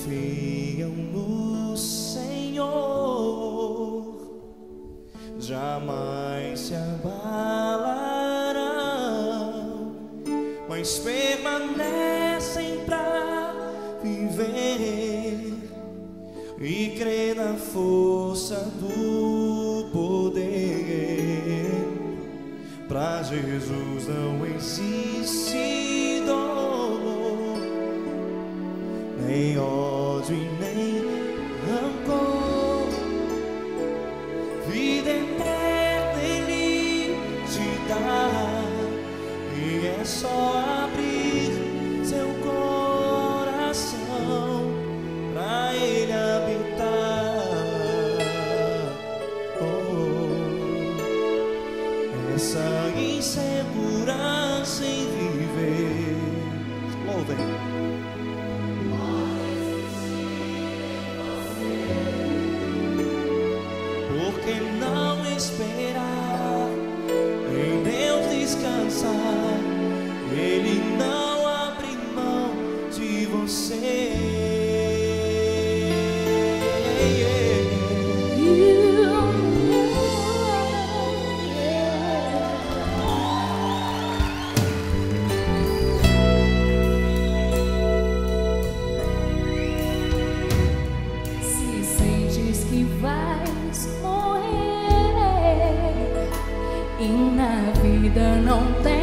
confiam no Senhor jamais se abalarão, mas permanecem para viver e crer na força do poder. Para Jesus não existe dor nem ódio e nem rancor. Vida eterna ele te dá E é só esperar, em Deus descansar. Ele não abre mão de você. vida não tem.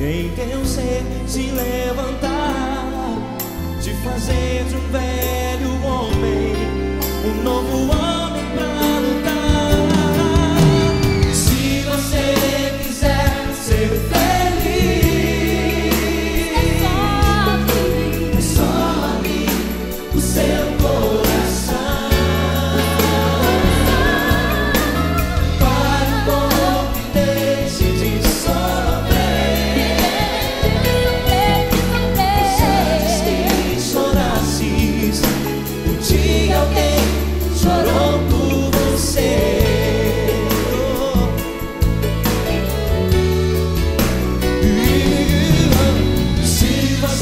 em teu ser se levantar, de fazer de um velho homem um novo homem.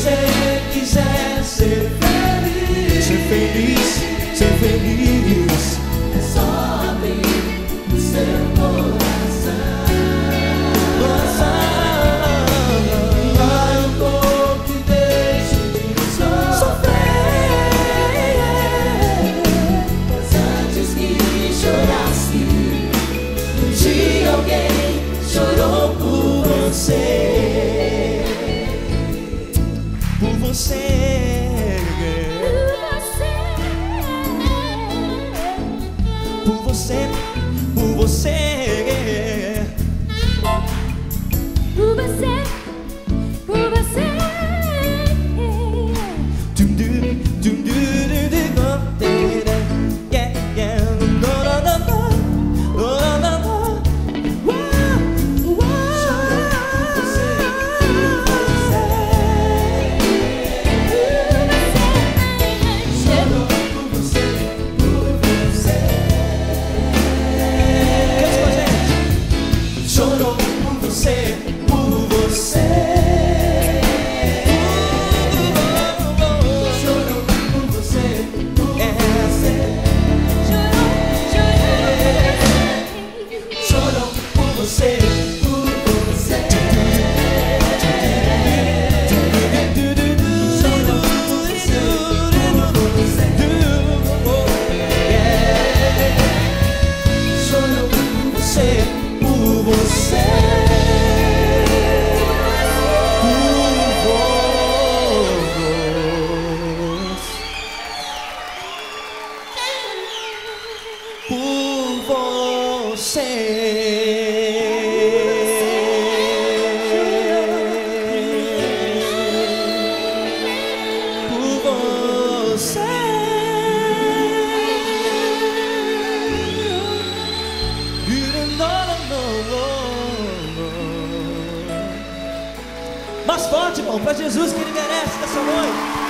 você quiser ser feliz. você. mais forte, irmão, para Jesus que ele merece dessa noite.